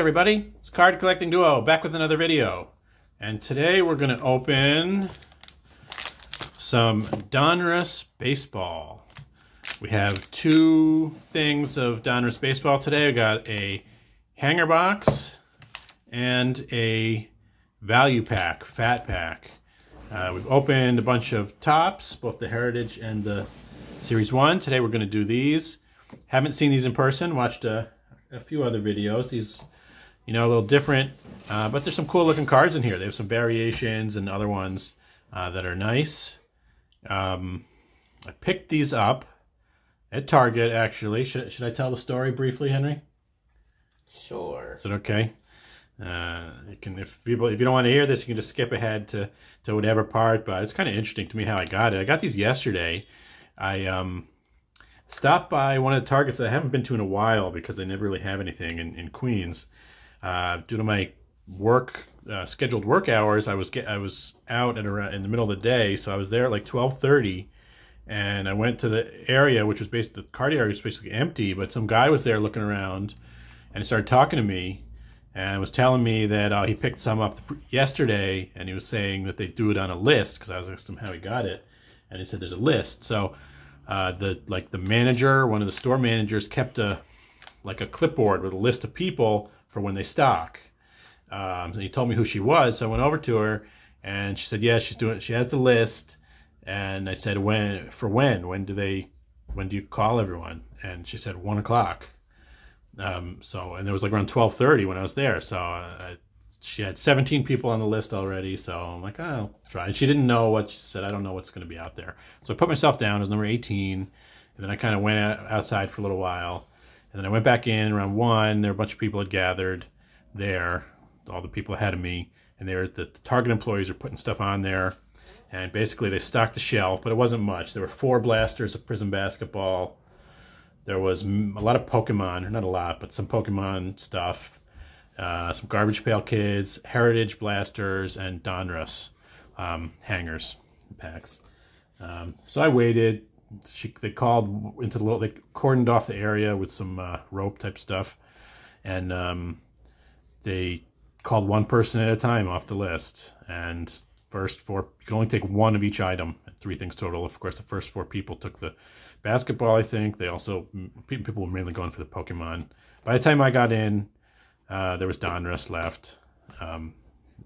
everybody, it's Card Collecting Duo back with another video. And today we're going to open some Donruss Baseball. We have two things of Donruss Baseball today. We got a hanger box and a value pack, fat pack. Uh, we've opened a bunch of Topps, both the Heritage and the Series 1. Today we're going to do these. Haven't seen these in person, watched a, a few other videos. These, you know, a little different, uh, but there's some cool looking cards in here. They have some variations and other ones uh, that are nice. Um, I picked these up at Target, actually. Should, should I tell the story briefly, Henry? Sure. Is it okay? Uh, you can, if people, if you don't want to hear this, you can just skip ahead to to whatever part. But it's kind of interesting to me how I got it. I got these yesterday. I um, stopped by one of the Targets that I haven't been to in a while because they never really have anything in, in Queens. Uh, due to my work uh, scheduled work hours, I was get I was out at around in the middle of the day, so I was there at like twelve thirty, and I went to the area which was basically the card area was basically empty, but some guy was there looking around, and he started talking to me and was telling me that uh, he picked some up yesterday and he was saying that they do it on a list because I was asking him how he got it and he said there's a list. So uh, the like the manager one of the store managers kept a like a clipboard with a list of people for when they stock um, and he told me who she was so I went over to her and she said yeah she's doing she has the list and I said when for when when do they when do you call everyone and she said one o'clock um, so, and it was like around 1230 when I was there. So uh, she had 17 people on the list already. So I'm like, oh, I'll try. And she didn't know what she said. I don't know what's going to be out there. So I put myself down as number 18. And then I kind of went outside for a little while. And then I went back in around one. There were a bunch of people had gathered there, all the people ahead of me. And they were, the, the Target employees are putting stuff on there. And basically they stocked the shelf, but it wasn't much. There were four blasters of Prism Basketball, there was a lot of Pokemon, not a lot, but some Pokemon stuff. Uh, some Garbage Pail Kids, Heritage Blasters, and Donruss um, hangers packs. Um, so I waited. She, they called into the little, they cordoned off the area with some uh, rope type stuff, and um, they called one person at a time off the list. And first four, you can only take one of each item, three things total. Of course, the first four people took the basketball, I think. They also, people were mainly going for the Pokemon. By the time I got in, uh, there was Donruss left um,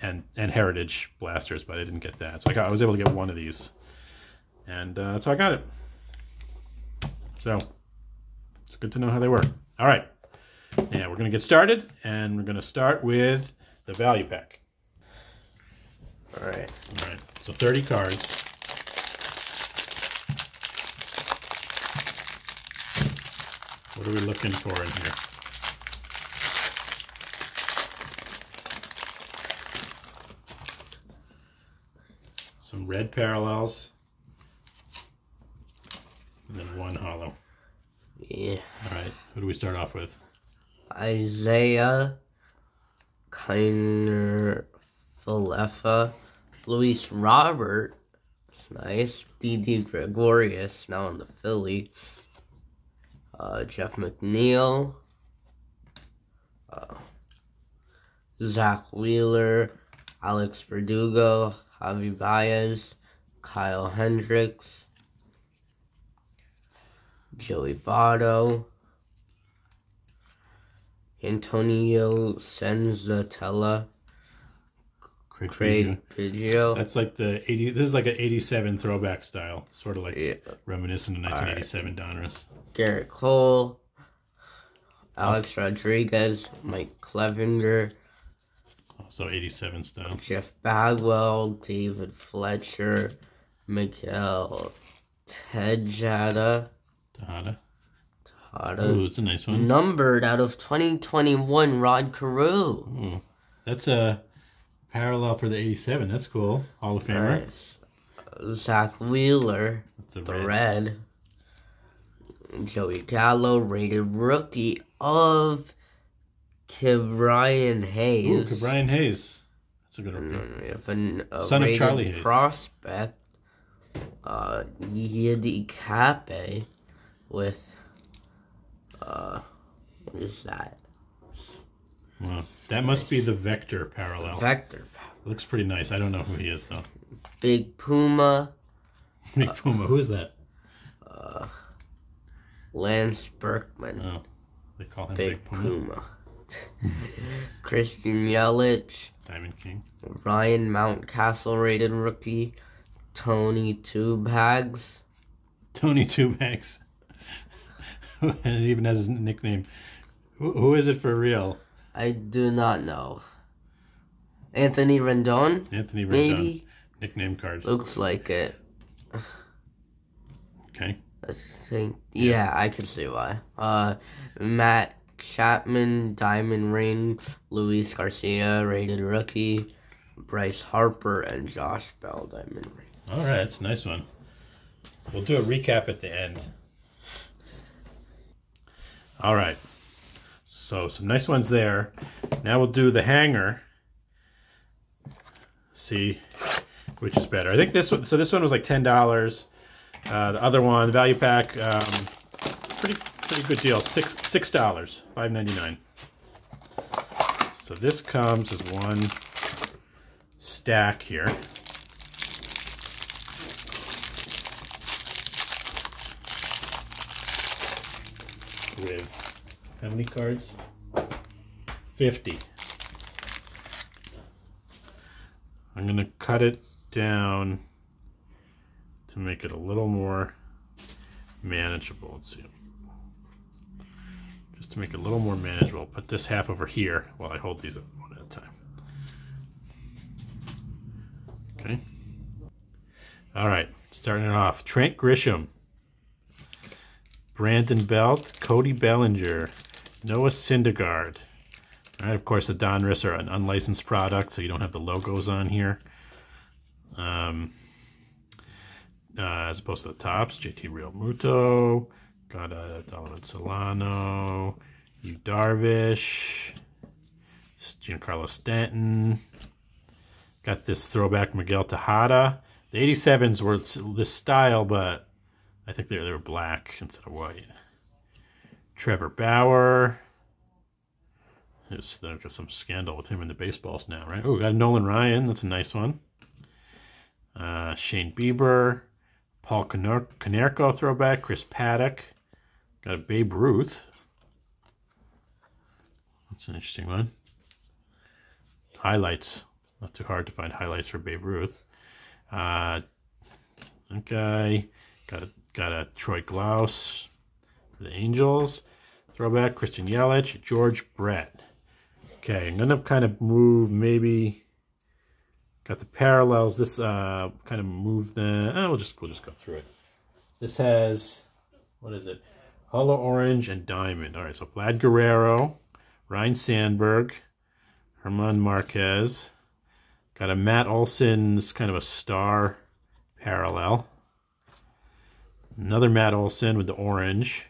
and and Heritage Blasters, but I didn't get that. So I, got, I was able to get one of these. And uh, so I got it. So it's good to know how they work. All right. Yeah, we're going to get started, and we're going to start with the value pack. All right. All right. So 30 cards. What are we looking for in here? Some red parallels. And holo. Yeah. All right. Who do we start off with? Isiah, Kiner, Falefa, Luis Robert. It's nice. Didi Gregorius, now in the Phillies uh, Jeff McNeil, uh, Zack Wheeler, Alex Verdugo, Javi Baez, Kyle Hendricks, Joey Votto, Antonio Senzatela, Craig, Craig Biggio. That's like the 80, this is like an 87 throwback style, sort of like Yeah. reminiscent of 1987 Donruss. Gerrit Cole, Alex Rodriguez, Mike Clevinger, Also 87 style. Jeff Bagwell, David Fletcher, Miguel Tejada, Tejada. Tejada. Ooh, it's a nice one. Numbered out of 2021, Rod Carew. Ooh, that's a parallel for the 87. That's cool. Hall of Famer. Nice. Zack Wheeler, That's a the red. red. Joey Gallo, rated rookie of Brian Ooh, Hayes. Hayes. That's a good rookie. then an, Son of Charlie Hayes. prospect, uh, Yiddi Cappe, with, uh, what is that? Well, that must be the Vector parallel. Vector. Looks pretty nice. I don't know who he is though. Big Puma. Big Puma. Who is that? Uh, Lance Berkman. Oh, they call him Big Big, Puma. Puma. Christian Yelich. Diamond King. Ryan Mountcastle rated rookie. Tony Two Bags. Tony Two Bags. and it even has his nickname. Who, who is it for real? I do not know. Anthony Rendon, Anthony Rendon. maybe? Nickname card. Looks like it. Okay. I think. Yeah, I can see why. Uh, Matt Chapman, Diamond King, Luis Garcia, rated rookie, Bryce Harper, and Josh Bell, Diamond King. All right, it's a nice one. We'll do a recap at the end. All right. So some nice ones there. Now we'll do the hanger. See which is better. I think this one. So this one was like ten dollars. Uh, the other one, the value pack, um, pretty pretty good deal. Six six dollars, five ninety nine. So this comes as one stack here. With how many cards? 50. I'm going to cut it down to make it a little more manageable. Let's see. Just to make it a little more manageable, put this half over here while I hold these up one at a time. Okay. All right, starting it off. Trent Grisham. Brandon Belt, Cody Bellinger, Noah Syndergaard. All right, of course, the Donruss are an unlicensed product, so you don't have the logos on here. Um, uh, as opposed to the Topps, JT Realmuto, got a Donovan Solano, Yu Darvish, Giancarlo Stanton. Got this throwback Miguel Tejada. The 87s were this style, but I think they they were black instead of white. Trevor Bauer. There's, there's some scandal with him in the baseballs now, right? Oh, we got Nolan Ryan. That's a nice one. Uh, Shane Bieber. Paul Konerko throwback. Chris Paddack. Got a Babe Ruth. That's an interesting one. Highlights. Not too hard to find highlights for Babe Ruth. Uh, guy. Got a Got a Troy Glaus for the Angels. Throwback, Christian Yelich, George Brett. Okay, I'm going to kind of move maybe... Got the parallels. This uh, kind of move the... Oh, we'll just, we'll just go through it. This has... What is it? Holo Orange and Diamond. All right, so Vlad Guerrero, Ryne Sandberg, Germán Márquez. Got a Matt Olson, this kind of a star parallel. Another Matt Olson with the orange.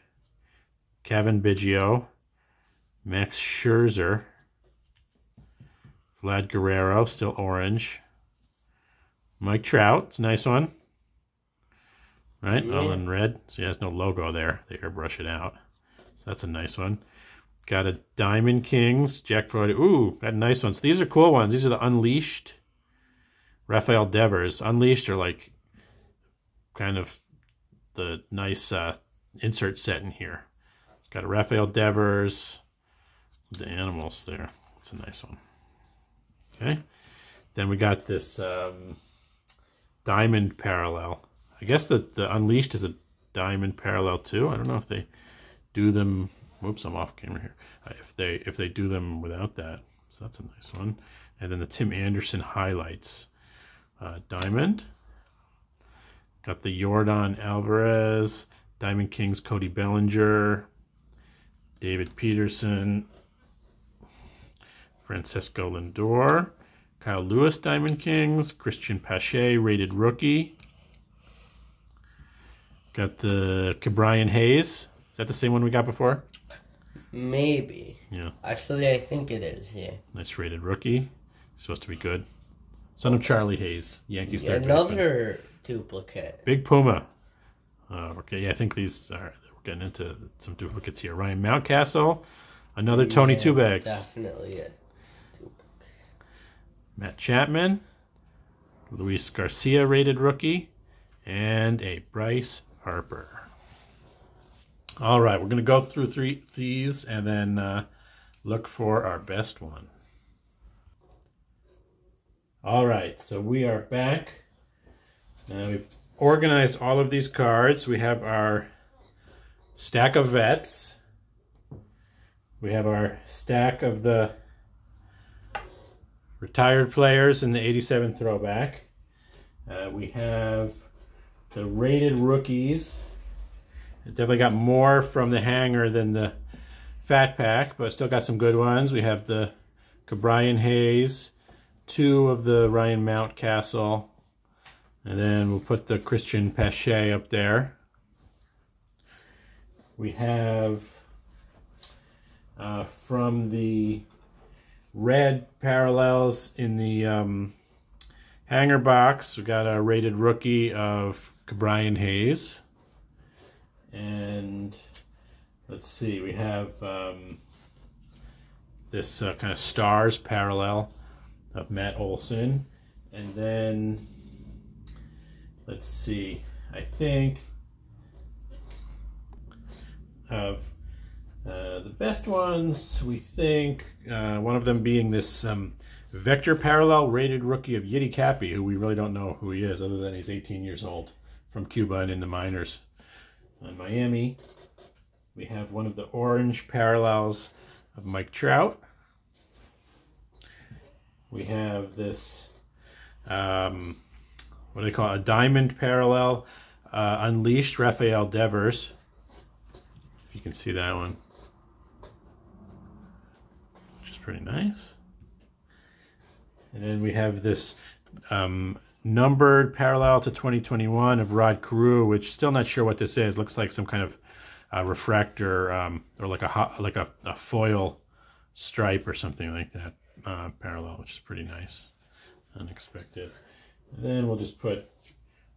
Cavan Biggio. Max Scherzer. Vlad Guerrero, still orange. Mike Trout, it's a nice one. Right, Yeah. all in red. So he has no logo there. They airbrush it out. So that's a nice one. Got a Diamond Kings, Jack Freud. Ooh, got nice ones. These are cool ones. These are the Unleashed. Rafael Devers. Unleashed are like kind of the nice uh, insert set in here. It's got a Rafael Devers, the animals there. It's a nice one. Okay. Then we got this um, diamond parallel. I guess the, the Unleashed is a diamond parallel too. I don't know if they do them. Whoops, I'm off camera here. Uh, if they if they do them without that, so that's a nice one. And then the Tim Anderson highlights uh, diamond. Got the Yordan Alvarez, Diamond Kings Cody Bellinger, David Peterson, Francisco Lindor, Kyle Lewis Diamond Kings, Cristian Pache rated rookie. Got the Ke'Bryan Hayes. Is that the same one we got before? Maybe. Yeah, Actually, I think it is, yeah. nice rated rookie. Supposed to be good. Son of Charlie Hayes, Yankees third baseman. Another duplicate. Big Puma. Uh, okay, yeah, I think these are we're getting into some duplicates here. Ryan Mountcastle, Another Tony Yeah, two bags. Definitely a duplicate. Matt Chapman, Luis Garcia rated rookie, and a Bryce Harper. All right, we're going to go through three these and then uh, look for our best one. All right, so we are back. Now we've organized all of these cards. We have our stack of vets. We have our stack of the retired players in the 87 throwback. Uh, we have the rated rookies. It definitely got more from the hanger than the fat pack, but still got some good ones. We have the Ke'Bryan Hayes, two of the Ryan Mountcastle, and then we'll put the Cristian Pache up there. We have uh, from the red parallels in the um, hanger box. We got a rated rookie of Ke'Bryan Hayes. And let's see, we have um, this uh, kind of stars parallel of Matt Olson. And then, let's see, I think of uh, the best ones, we think, uh, one of them being this um, vector parallel rated rookie of Yiddi Cappe, who we really don't know who he is, other than he's 18 years old, from Cuba and in the minors. On Miami, we have one of the orange parallels of Mike Trout. We have this, um, what they call a diamond parallel, uh, Unleashed Rafael Devers. If you can see that one which is pretty nice. And then we have this um, numbered parallel to 2021 of Rod Carew, which still not sure what this is. Looks like some kind of uh, refractor um, or like a like a, a, foil stripe or something like that uh, parallel, which is pretty nice, unexpected. And then we'll just put,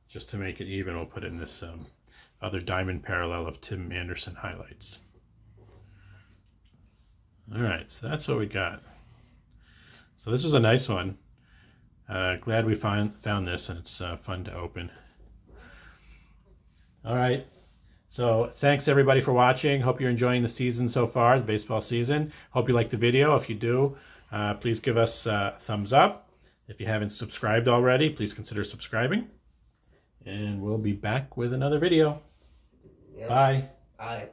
just to make it even, we'll put in this um, other diamond parallel of Tim Anderson highlights. All right, so that's what we got. So this was a nice one. Uh, glad we find, found this and it's uh, fun to open. All right, so thanks everybody for watching. Hope you're enjoying the season so far, the baseball season. Hope you liked the video. If you do, uh, please give us a thumbs up. If you haven't subscribed already, please consider subscribing. And we'll be back with another video. Yep. Bye. Bye.